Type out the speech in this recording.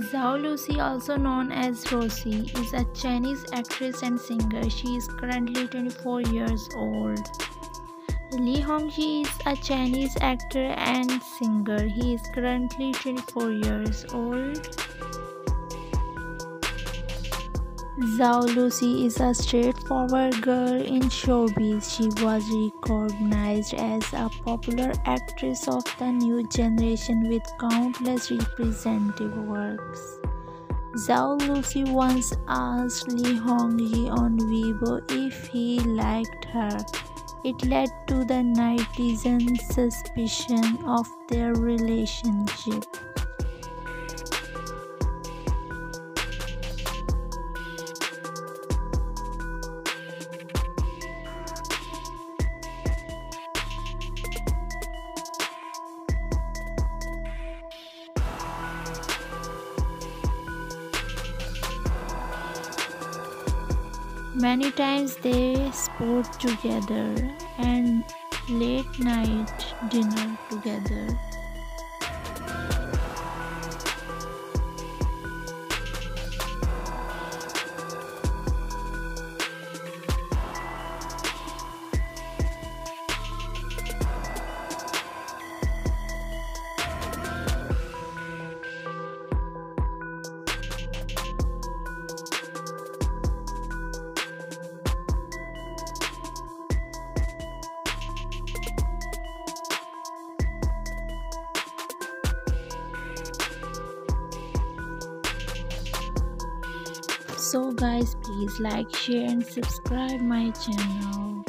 Zhao Lusi, also known as Rosie, is a Chinese actress and singer. She is currently 24 years old. Li Hongyi is a Chinese actor and singer. He is currently 24 years old. Zhao Lusi is a straightforward girl in showbiz. She was recognized as a popular actress of the new generation with countless representative works. Zhao Lusi once asked Li Hongyi on Weibo if he liked her. It led to the netizens' suspicion of their relationship. Many times they sport together and late night dinner together. So guys please like share and subscribe my channel